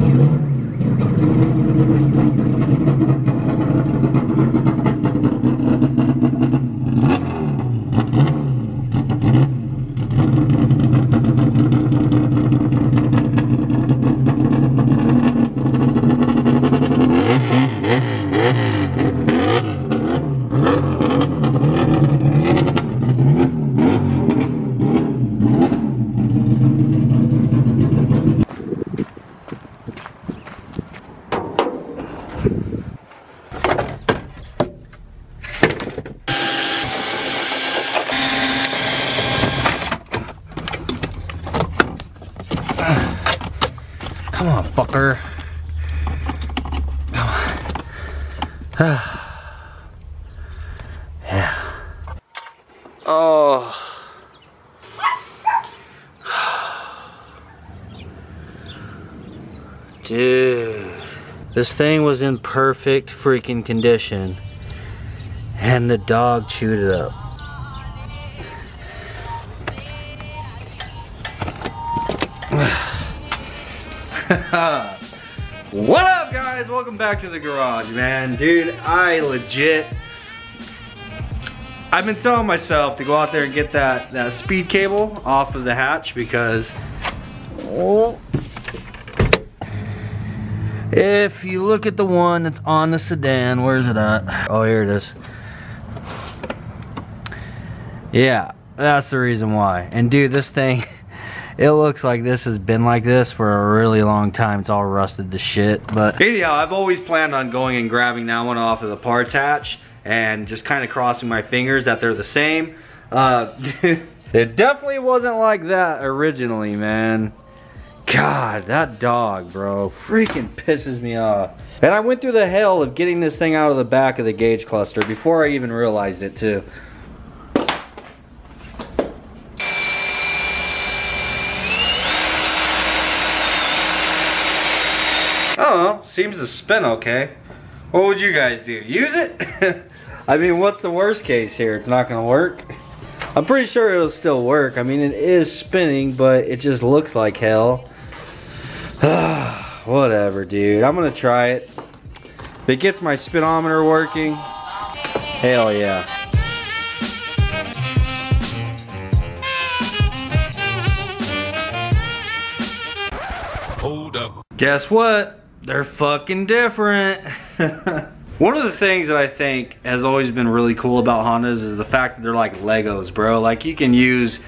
Thank you. Fucker. Yeah. Oh. Dude. This thing was in perfect freaking condition. And the dog chewed it up. what up guys? Welcome back to the garage, man. Dude, I legit I've been telling myself to go out there and get that, that speed cable off of the hatch because if you look at the one that's on the sedan, where's it at? Oh, here it is. Yeah, that's the reason why. And dude, this thing, it looks like this has been like this for a really long time. It's all rusted to shit, but anyhow, I've always planned on going and grabbing that one off of the parts hatch and just kind of crossing my fingers that they're the same. Uh, it definitely wasn't like that originally, man. God, that dog, bro, freaking pisses me off. And I went through the hell of getting this thing out of the back of the gauge cluster before I even realized it too. I don't know, seems to spin okay. What would you guys do? Use it? I mean, what's the worst case here? It's not gonna work? I'm pretty sure it'll still work. I mean, it is spinning, but it just looks like hell. Whatever, dude. I'm gonna try it. If it gets my speedometer working, hell yeah. Hold up. Guess what? They're fucking different. One of the things that I think has always been really cool about Hondas is the fact that they're like Legos, bro. Like you can use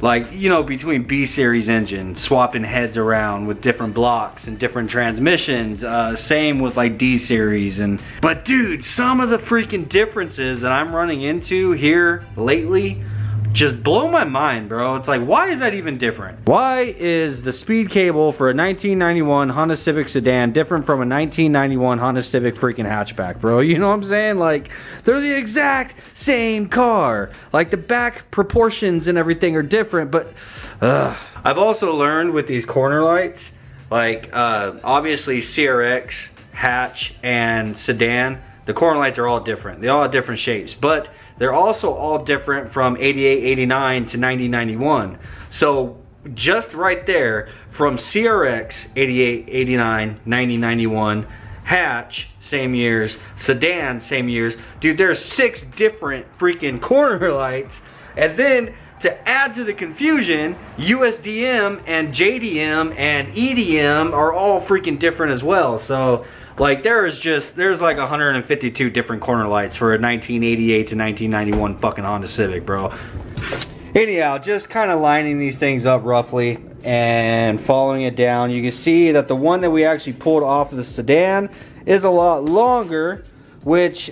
like, you know, between B series engines, swapping heads around with different blocks and different transmissions. Uh, same with like D series and, but dude, some of the freaking differences that I'm running into here lately just blow my mind, bro. It's like, why is that even different? Why is the speed cable for a 1991 Honda Civic sedan different from a 1991 Honda Civic freaking hatchback, bro? You know what I'm saying? Like, they're the exact same car. Like, the back proportions and everything are different, but, ugh. I've also learned with these corner lights, like, uh, obviously CRX, hatch, and sedan, the corner lights are all different. They all have different shapes, but they're also all different from 88, 89 to 90, 91. So just right there from CRX 88, 89, 90, 91, hatch same years, sedan same years. Dude, there's six different freaking corner lights. And then to add to the confusion, USDM and JDM and EDM are all freaking different as well. So like there is just, there's like 152 different corner lights for a 1988 to 1991 fucking Honda Civic, bro. Anyhow, just kind of lining these things up roughly and following it down. You can see that the one that we actually pulled off of the sedan is a lot longer, which,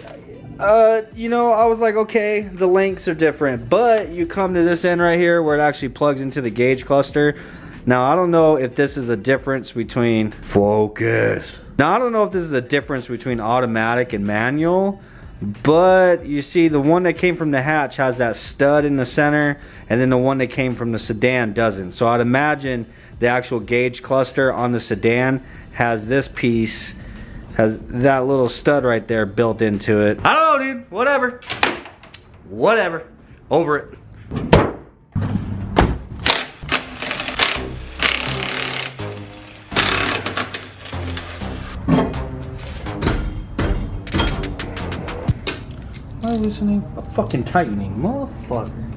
uh, you know, I was like, okay, the lengths are different. But you come to this end right here where it actually plugs into the gauge cluster. Now, I don't know if this is a difference between focus. Now, I don't know if this is a difference between automatic and manual, but you see the one that came from the hatch has that stud in the center, and then the one that came from the sedan doesn't. So I'd imagine the actual gauge cluster on the sedan has this piece, has that little stud right there built into it. I don't know, dude. Whatever. Whatever. Over it. I loosening? I'm fucking tightening, motherfucker.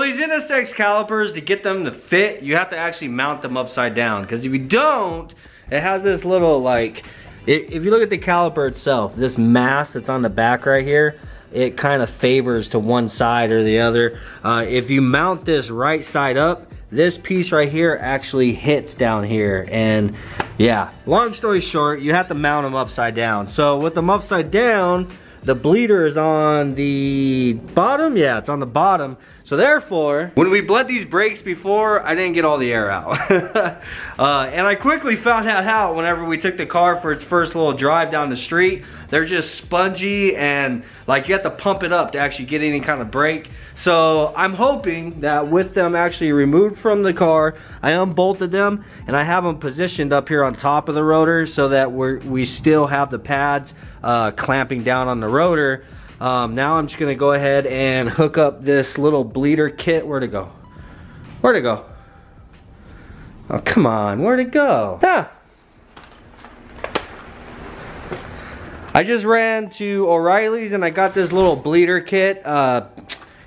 These NSX calipers, to get them to fit, you have to actually mount them upside down. Because if you don't, it has this little like, if you look at the caliper itself, this mass that's on the back right here, it kind of favors to one side or the other. Uh, if you mount this right side up, this piece right here actually hits down here. And yeah, long story short, you have to mount them upside down. So with them upside down, the bleeder is on the bottom. Yeah, it's on the bottom. So therefore, when we bled these brakes before, I didn't get all the air out. uh, and I quickly found out how whenever we took the car for its first little drive down the street. They're just spongy and like you have to pump it up to actually get any kind of brake. So I'm hoping that with them actually removed from the car, I unbolted them and I have them positioned up here on top of the rotor so that we we still have the pads uh, clamping down on the rotor. Um, now I'm just gonna go ahead and hook up this little bleeder kit. Where'd it go? Where'd it go? Oh, come on, where'd it go? Ah, I just ran to O'Reilly's and I got this little bleeder kit. Uh,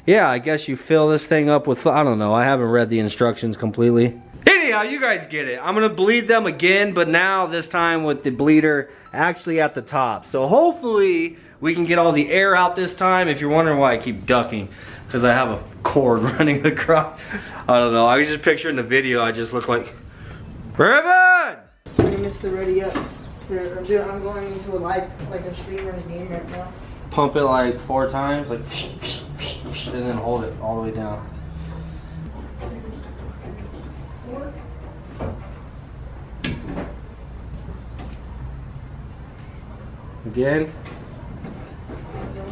yeah, I guess you fill this thing up with, I don't know, I haven't read the instructions completely. Anyhow, you guys get it. I'm gonna bleed them again, but now this time with the bleeder actually at the top. So hopefully we can get all the air out this time. If you're wondering why I keep ducking, because I have a cord running across. I don't know, I was just picturing the video, I just look like, Ribbon! Missed the ready up. I'm going into a live, like a streamer game right now. Pump it like four times, like, and then hold it all the way down. Again.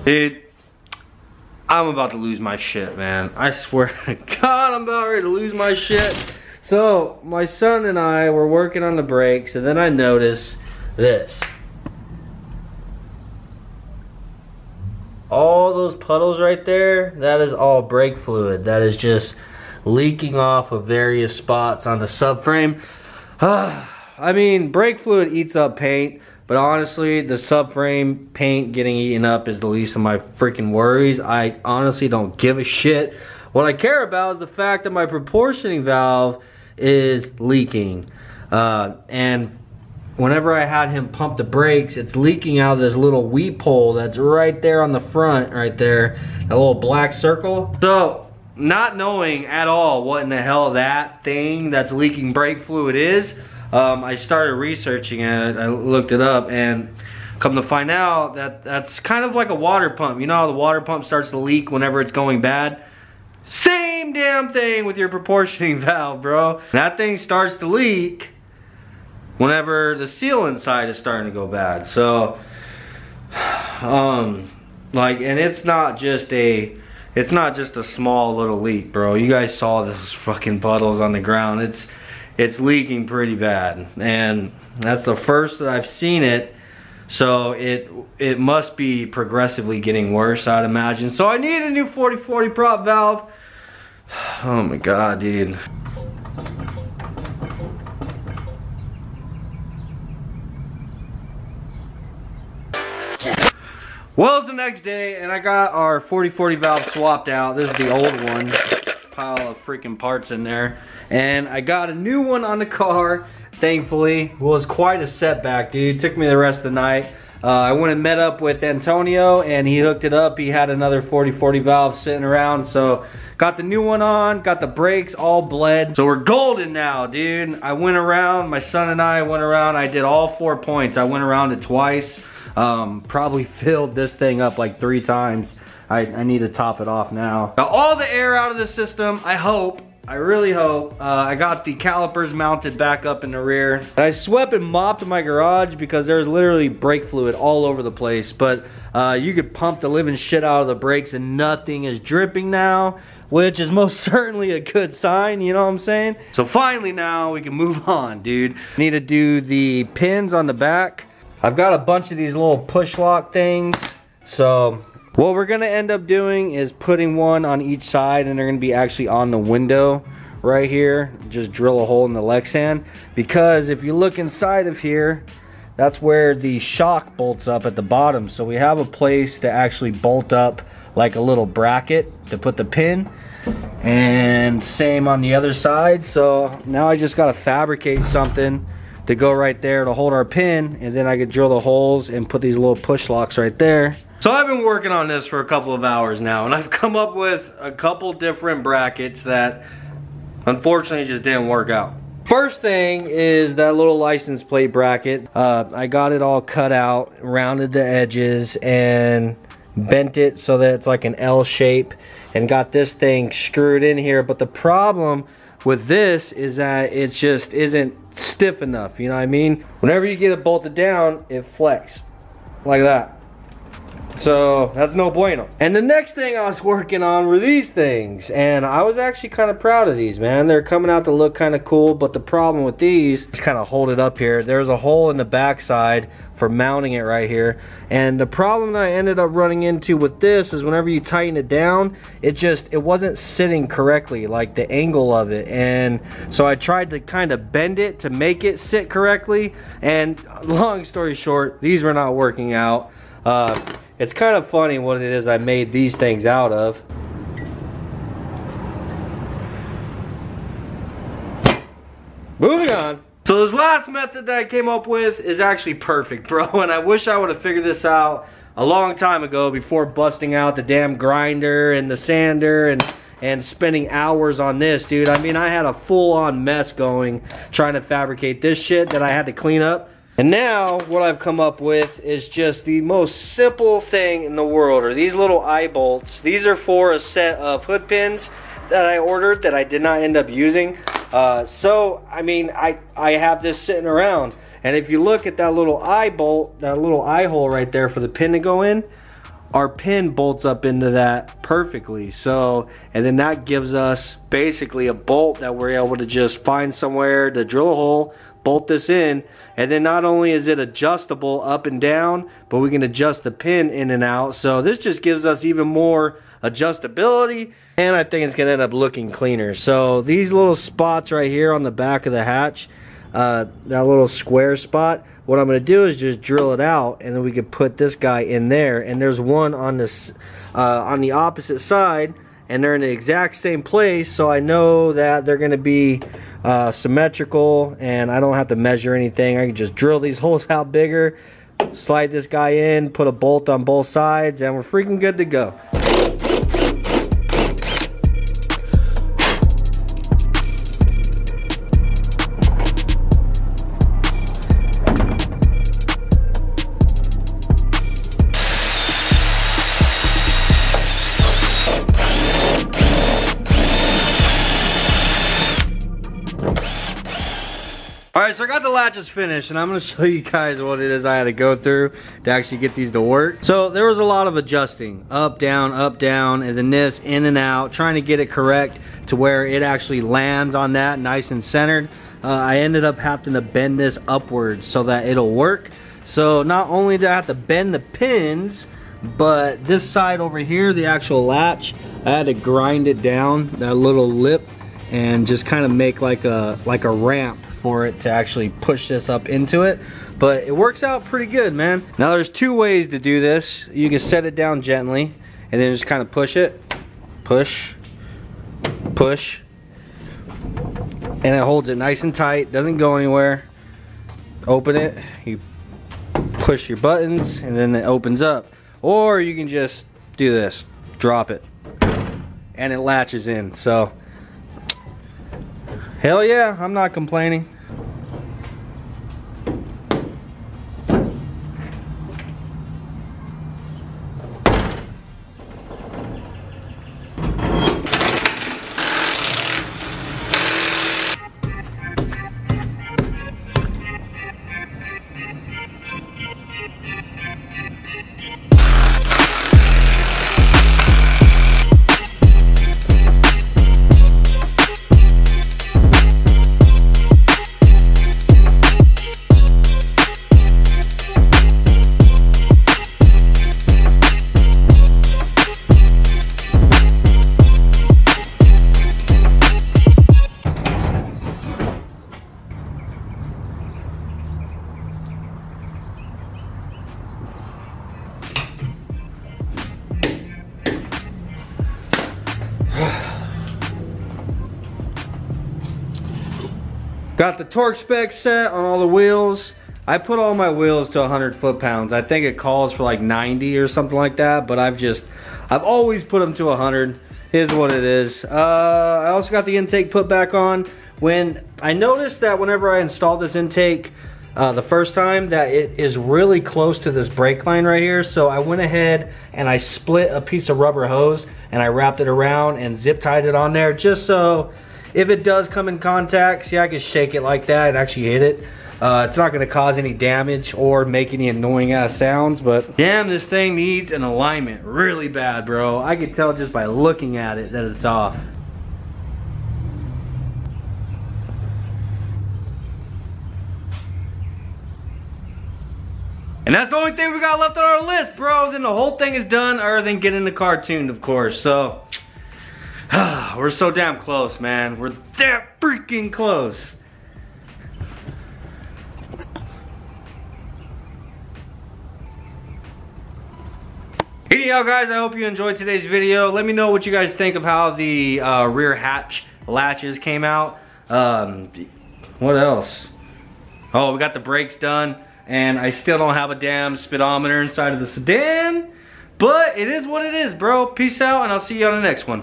Dude, I'm about to lose my shit, man. I swear to God, I'm about ready to lose my shit. So, my son and I were working on the brakes, and then I noticed this. All those puddles right there, that is all brake fluid. That is just leaking off of various spots on the subframe. I mean, brake fluid eats up paint, but honestly, the subframe paint getting eaten up is the least of my freaking worries. I honestly don't give a shit. What I care about is the fact that my proportioning valve is leaking. Uh, and whenever I had him pump the brakes, it's leaking out of this little weep hole that's right there on the front, right there, that little black circle. So, not knowing at all what in the hell that thing that's leaking brake fluid is, um, I started researching it. I looked it up and come to find out that that's kind of like a water pump. You know how the water pump starts to leak whenever it's going bad? Same damn thing with your proportioning valve, bro. That thing starts to leak whenever the seal inside is starting to go bad. So, um, like, and it's not just a, it's not just a small little leak, bro. You guys saw those fucking puddles on the ground. It's, it's leaking pretty bad. And that's the first that I've seen it. So it it must be progressively getting worse, I'd imagine. So I need a new 4040 prop valve. Oh my god, dude. Well, it's the next day, and I got our 4040 valve swapped out. This is the old one. Pile of freaking parts in there. And I got a new one on the car, thankfully. It was quite a setback, dude. Took me the rest of the night. Uh, I went and met up with Antonio, and he hooked it up. He had another 40-40 valve sitting around, so got the new one on, got the brakes all bled. So we're golden now, dude. I went around, my son and I went around. I did all four points. I went around it twice. Um, probably filled this thing up like three times. I, I need to top it off now. Got all the air out of the system, I hope. I really hope. Uh, I got the calipers mounted back up in the rear. I swept and mopped my garage because there's literally brake fluid all over the place. But uh, you could pump the living shit out of the brakes and nothing is dripping now, which is most certainly a good sign, you know what I'm saying? So finally now we can move on, dude. Need to do the pins on the back. I've got a bunch of these little push lock things. So what we're gonna end up doing is putting one on each side and they're gonna be actually on the window right here. Just drill a hole in the Lexan. Because if you look inside of here, that's where the shock bolts up at the bottom. So we have a place to actually bolt up like a little bracket to put the pin. And same on the other side. So now I just gotta fabricate something to go right there to hold our pin and then I could drill the holes and put these little push locks right there so I've been working on this for a couple of hours now and I've come up with a couple different brackets that unfortunately just didn't work out. First thing is that little license plate bracket. Uh, I got it all cut out, rounded the edges and bent it so that it's like an L shape and got this thing screwed in here. But the problem with this is that it just isn't stiff enough, you know what I mean? Whenever you get it bolted down, it flexes like that. So that's no bueno. And the next thing I was working on were these things. And I was actually kind of proud of these, man. They're coming out to look kind of cool. But the problem with these, just kind of hold it up here. There's a hole in the backside for mounting it right here. And the problem that I ended up running into with this is whenever you tighten it down, it just, it wasn't sitting correctly, like the angle of it. And so I tried to kind of bend it to make it sit correctly. And long story short, these were not working out. Uh, it's kind of funny what it is I made these things out of. Moving on. So this last method that I came up with is actually perfect, bro. And I wish I would have figured this out a long time ago before busting out the damn grinder and the sander and and spending hours on this, dude. I mean, I had a full-on mess going trying to fabricate this shit that I had to clean up. And now what I've come up with is just the most simple thing in the world are these little eye bolts. These are for a set of hood pins that I ordered that I did not end up using. Uh, so, I mean, I, I have this sitting around. And if you look at that little eye bolt, that little eye hole right there for the pin to go in, our pin bolts up into that perfectly. So, and then that gives us basically a bolt that we're able to just find somewhere to drill a hole, bolt this in and then not only is it adjustable up and down but we can adjust the pin in and out. So this just gives us even more adjustability and I think it's gonna end up looking cleaner. So these little spots right here on the back of the hatch uh, that little square spot what I'm gonna do is just drill it out and then we can put this guy in there. And there's one on this uh, on the opposite side and they're in the exact same place so I know that they're gonna be uh, symmetrical and I don't have to measure anything. I can just drill these holes out bigger, slide this guy in, put a bolt on both sides, and we're freaking good to go. Alright, so I got the latches finished and I'm to show you guys what it is I had to go through to actually get these to work. So there was a lot of adjusting. Up, down, up, down, and then this, in and out, trying to get it correct to where it actually lands on that nice and centered. Uh, I ended up having to bend this upwards so that it'll work. So not only did I have to bend the pins, but this side over here, the actual latch, I had to grind it down, that little lip, and just kind of make like a like a ramp for it to actually push this up into it. But it works out pretty good, man. Now there's two ways to do this. You can set it down gently and then just kind of push it. Push, push. And it holds it nice and tight, doesn't go anywhere. Open it, you push your buttons and then it opens up. Or you can just do this, drop it, and it latches in. So Hell yeah, I'm not complaining. Got the torque spec set on all the wheels. I put all my wheels to 100 foot-pounds. I think it calls for like 90 or something like that, but I've just, I've always put them to 100. Here's what it is. Uh, I also got the intake put back on. When I noticed that whenever I installed this intake uh, the first time, that it is really close to this brake line right here. So I went ahead and I split a piece of rubber hose and I wrapped it around and zip tied it on there just so if it does come in contact, see I can shake it like that and actually hit it. Uh, it's not gonna cause any damage or make any annoying ass sounds, but damn, this thing needs an alignment really bad, bro. I could tell just by looking at it that it's off. And that's the only thing we got left on our list, bro. Then the whole thing is done, other than getting the car tuned, of course. So, we're so damn close, man. We're that freaking close. Anyhow, guys, I hope you enjoyed today's video. Let me know what you guys think of how the uh, rear hatch latches came out. Um, what else? Oh, we got the brakes done, and I still don't have a damn speedometer inside of the sedan. But it is what it is, bro. Peace out, and I'll see you on the next one.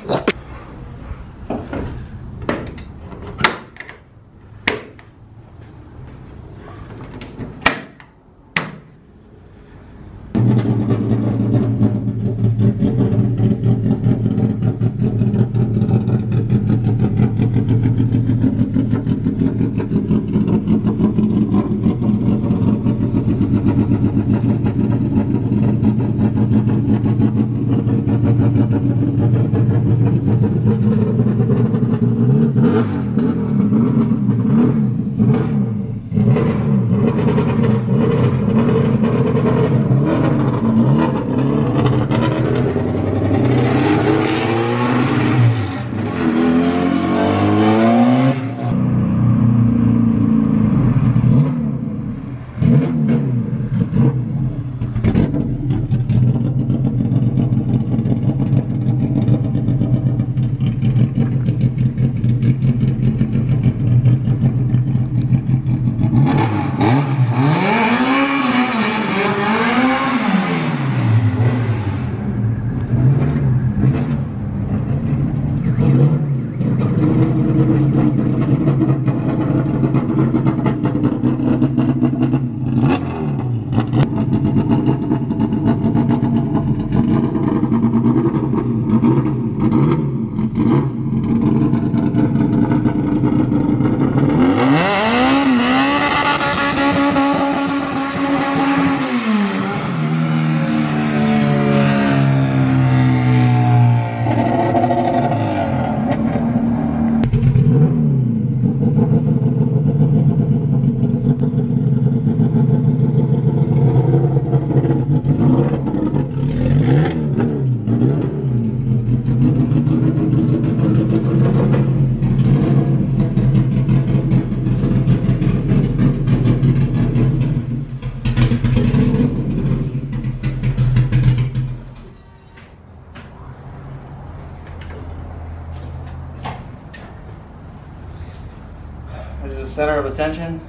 Attention?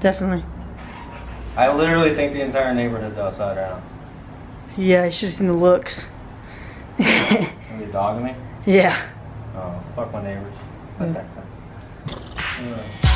Definitely. I literally think the entire neighborhood's outside right now. Yeah, it's just in the looks. Are dogging me? yeah. Oh, fuck my neighbors.